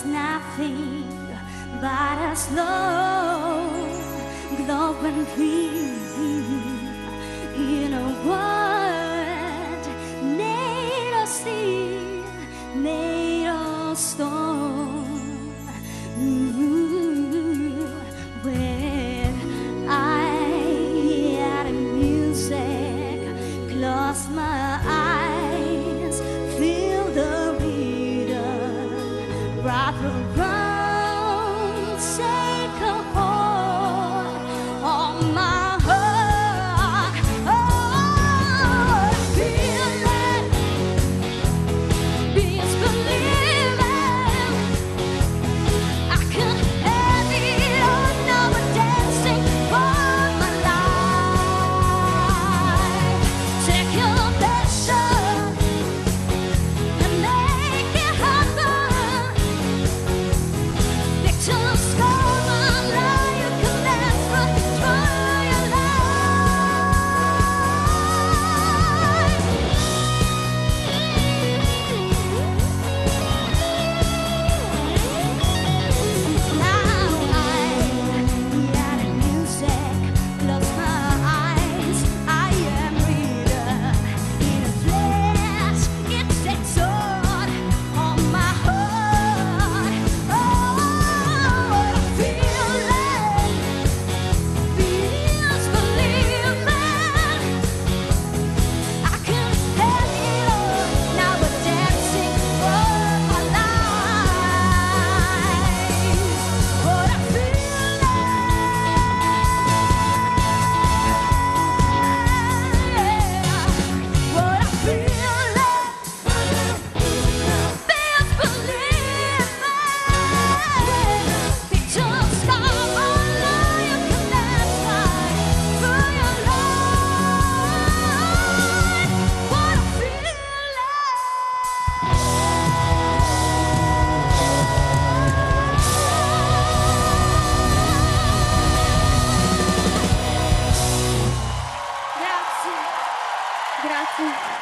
It's nothing but a slow glowing and dream in a world made of steel, made of stone. Ooh, where I hear the music, close my Ooh.